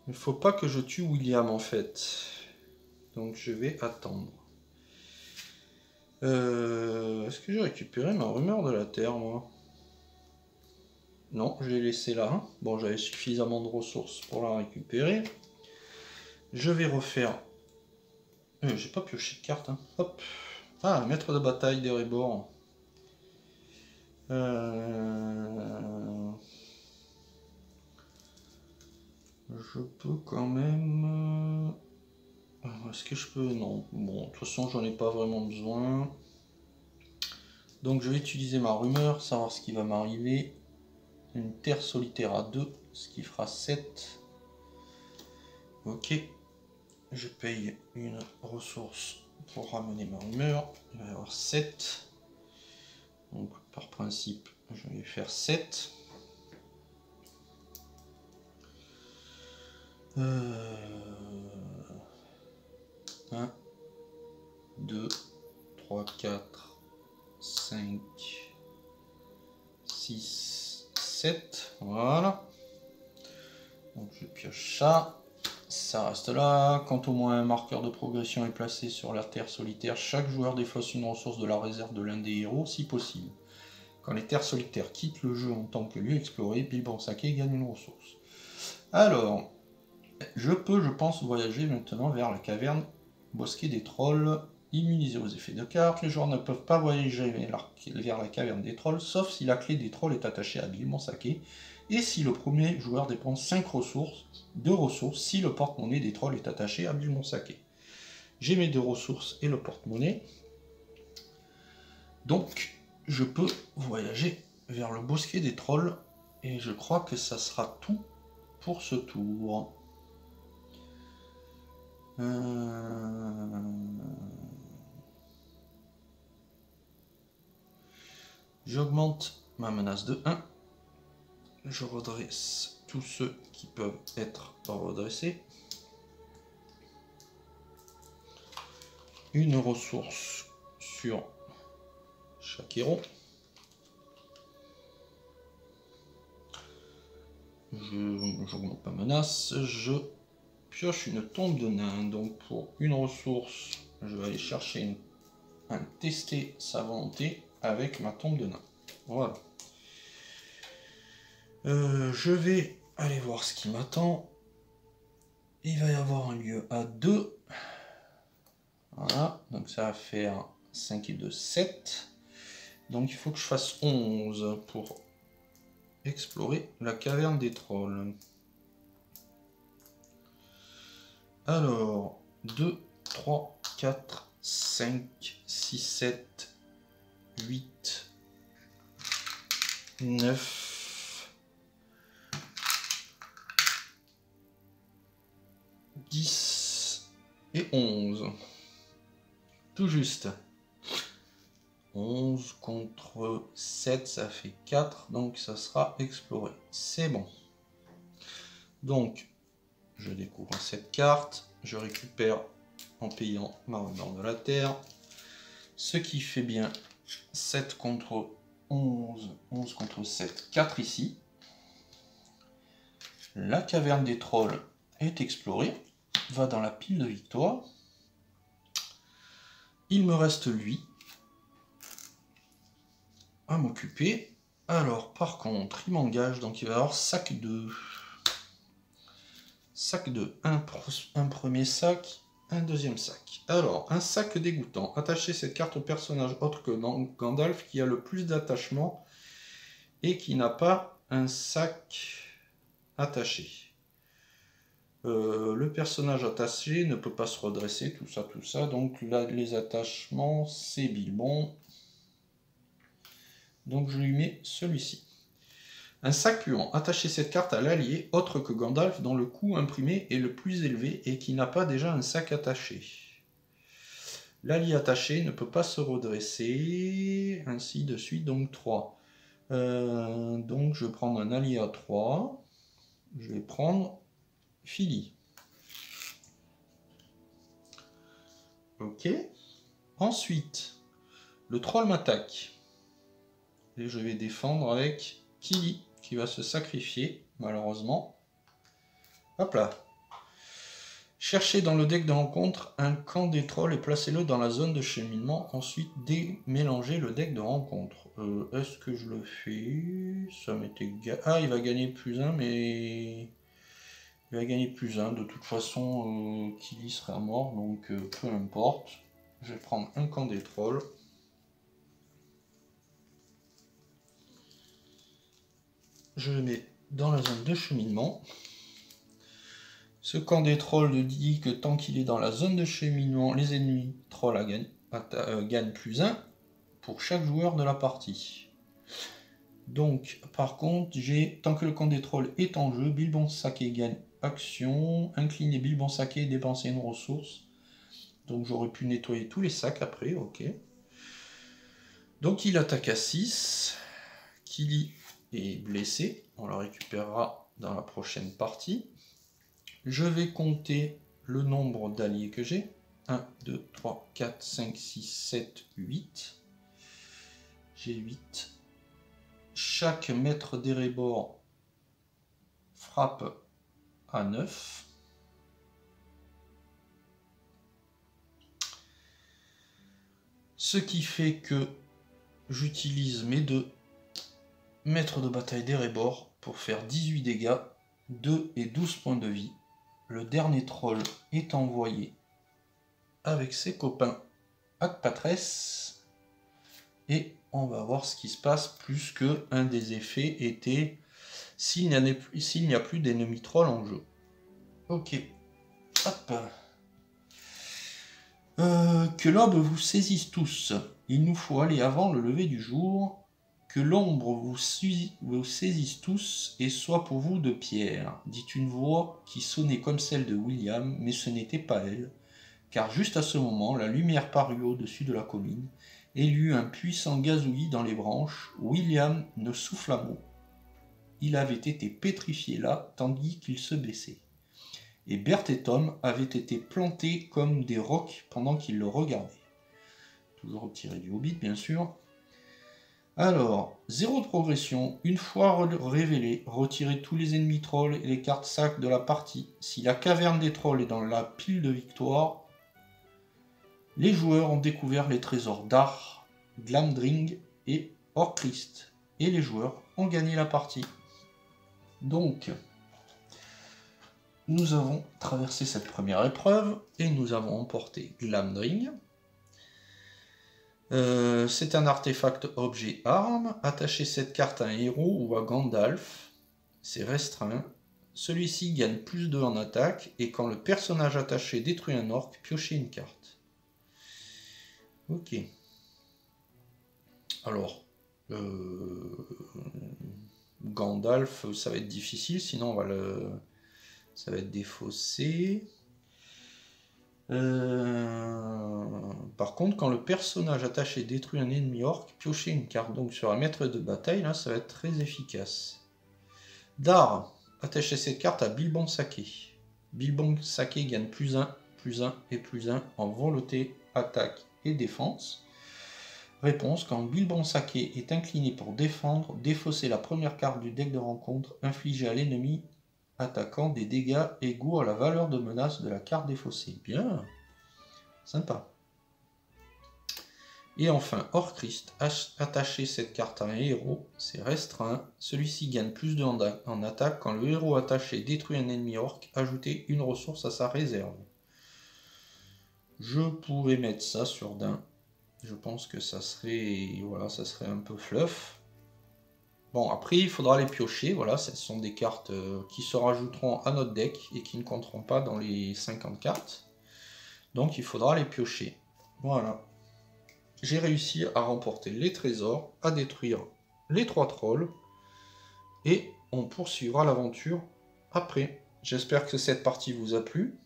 Il ne faut pas que je tue William en fait. Donc je vais attendre. Euh, est-ce que j'ai récupéré ma rumeur de la Terre, moi? Non, je l'ai laissé là. Bon, j'avais suffisamment de ressources pour la récupérer. Je vais refaire euh, j'ai pas pioché de carte. Hein. Hop. Ah, maître de bataille des rebords. Euh, je peux quand même... Euh, est-ce que je peux... Non. Bon, de toute façon, j'en ai pas vraiment besoin. Donc je vais utiliser ma rumeur, savoir ce qui va m'arriver. Une terre solitaire à 2, ce qui fera 7. Ok je paye une ressource pour ramener ma rumeur. Il va y avoir 7. Donc par principe, je vais faire 7. 1, 2, 3, 4, 5, 6, 7. Voilà. Donc je pioche ça ça reste là. Quand au moins un marqueur de progression est placé sur la terre solitaire, chaque joueur défausse une ressource de la réserve de l'un des héros, si possible. Quand les terres solitaires quittent le jeu en tant que lieu exploré, Bilbon Sake gagne une ressource. Alors, je peux, je pense, voyager maintenant vers la caverne Bosquet des Trolls, immunisé aux effets de cartes. Les joueurs ne peuvent pas voyager vers la caverne des Trolls, sauf si la clé des Trolls est attachée à Bilbon Sake et si le premier joueur dépense 5 ressources, 2 ressources si le porte-monnaie des trolls est attaché à Bilbon Saké. J'ai mes deux ressources et le porte-monnaie. Donc, je peux voyager vers le bosquet des trolls. Et je crois que ça sera tout pour ce tour. Euh, J'augmente ma menace de 1 je redresse tous ceux qui peuvent être redressés. une ressource sur chaque héros. Je n'augmente pas menace. Je pioche une tombe de nain. Donc pour une ressource, je vais aller chercher un tester sa volonté avec ma tombe de nain. Voilà. Euh, je vais aller voir ce qui m'attend. Il va y avoir un lieu à 2. Voilà, donc ça va faire 5 et 2, 7. Donc il faut que je fasse 11 pour explorer la caverne des trolls. Alors, 2, 3, 4, 5, 6, 7, 8, 9, 10 et 11. Tout juste. 11 contre 7, ça fait 4, donc ça sera exploré. C'est bon. Donc, je découvre cette carte, je récupère en payant ma rumeur de la terre, ce qui fait bien 7 contre 11, 11 contre 7, 4 ici. La caverne des trolls est explorée, va dans la pile de victoire. Il me reste lui, à m'occuper. Alors, par contre, il m'engage, donc il va avoir sac 2. Sac 2, un, un, premier sac, un deuxième sac. Alors, un sac dégoûtant. Attachez cette carte au personnage autre que Gandalf qui a le plus d'attachement et qui n'a pas un sac attaché. Euh, le personnage attaché ne peut pas se redresser, tout ça, tout ça. Donc là, les attachements, c'est Bilbon. Donc je lui mets celui-ci. Un sac puant. Attachez cette carte à l'allié autre que Gandalf dont le coût imprimé est le plus élevé et qui n'a pas déjà un sac attaché. L'allié attaché ne peut pas se redresser. Ainsi de suite, donc 3. Euh, donc je vais prendre un allié à 3. Je vais prendre Philly. Ok. Ensuite, le troll m'attaque. Et je vais défendre avec Kili, qui va se sacrifier, malheureusement. Hop là. Cherchez dans le deck de rencontre un camp des trolls et placez-le dans la zone de cheminement. Ensuite, démélangez le deck de rencontre. Euh, est-ce que je le fais? Ça m'était... Ah, il va gagner plus 1, mais... Il va gagner plus 1. De toute façon, euh, Kili sera mort, donc euh, peu importe. Je vais prendre un camp des trolls. Je le mets dans la zone de cheminement. Ce camp des trolls dit que tant qu'il est dans la zone de cheminement, les ennemis trolls euh, gagnent, plus 1 pour chaque joueur de la partie. Donc, par contre, tant que le camp des trolls est en jeu, Bilbon Saké gagne action, incliner Bilbon Saké, dépenser une ressource. Donc j'aurais pu nettoyer tous les sacs après, ok. Donc il attaque à 6. Kili blessé. On la récupérera dans la prochaine partie. Je vais compter le nombre d'alliés que j'ai. 1, 2, 3, 4, 5, 6, 7, 8. J'ai 8. Chaque maître d'Erebor frappe à 9. Ce qui fait que j'utilise mes deux Maître de bataille d'Erebor pour faire 18 dégâts, 2 et 12 points de vie. Le dernier troll est envoyé avec ses copains Akpatres. Et on va voir ce qui se passe, plus que un des effets était s'il n'y a, plus d'ennemis trolls en jeu. Ok. Hop. Euh, que l'aube vous saisisse tous. Il nous faut aller avant le lever du jour que l'ombre vous, saisisse tous et soit pour vous de pierre, dit une voix qui sonnait comme celle de William, mais ce n'était pas elle, car juste à ce moment, la lumière parut au-dessus de la colline, et il y eut un puissant gazouillis dans les branches. William ne souffla mot. Il avait été pétrifié là, tandis qu'il se baissait. et Bert et Tom avaient été plantés comme des rocs pendant qu'ils le regardaient. Toujours tiré du Hobbit, bien sûr. Alors, zéro de progression. Une fois révélé, retirez tous les ennemis trolls et les cartes sacs de la partie. Si la caverne des trolls est dans la pile de victoire, les joueurs ont découvert les trésors d'Ar, Glamdring et Orchrist. Et les joueurs ont gagné la partie. Donc, nous avons traversé cette première épreuve et nous avons emporté Glamdring. Euh, c'est un artefact objet arme. Attachez cette carte à un héros ou à Gandalf. C'est restreint. Celui-ci gagne plus 2 en attaque et quand le personnage attaché détruit un orc, piochez une carte. Ok. Alors, euh, Gandalf, ça va être difficile, sinon ça va être défaussé. Euh, par contre, quand le personnage attaché détruit un ennemi orc, piochez une carte. Donc sur un maître de bataille, là, ça va être très efficace. Dar, attachez cette carte à Bilbon Sake. Bilbon Sake gagne plus 1, plus 1 et plus 1 en volonté, attaque et défense. Réponse, quand Bilbon Sake est incliné pour défendre, défausser la première carte du deck de rencontre, infligez à l'ennemi attaquant des dégâts égaux à la valeur de menace de la carte défaussée. Bien, sympa. Et enfin, hors attacher cette carte à un héros, c'est restreint. Celui-ci gagne plus de en attaque quand le héros attaché détruit un ennemi orc. Ajoutez une ressource à sa réserve. Je pourrais mettre ça sur d'un. Je pense que ça serait, voilà, ça serait un peu fluff. Bon, après, il faudra les piocher. Voilà, ce sont des cartes euh, qui se rajouteront à notre deck et qui ne compteront pas dans les 50 cartes. Donc, il faudra les piocher. Voilà. J'ai réussi à remporter les trésors, à détruire les trois trolls. Et on poursuivra l'aventure après. J'espère que cette partie vous a plu.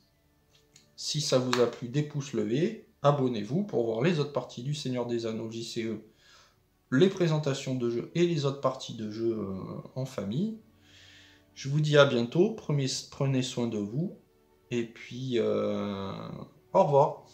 Si ça vous a plu, des pouces levés. Abonnez-vous pour voir les autres parties du Seigneur des Anneaux JCE les présentations de jeux et les autres parties de jeux euh, en famille. Je vous dis à bientôt, prenez, soin de vous, et puis euh, au revoir.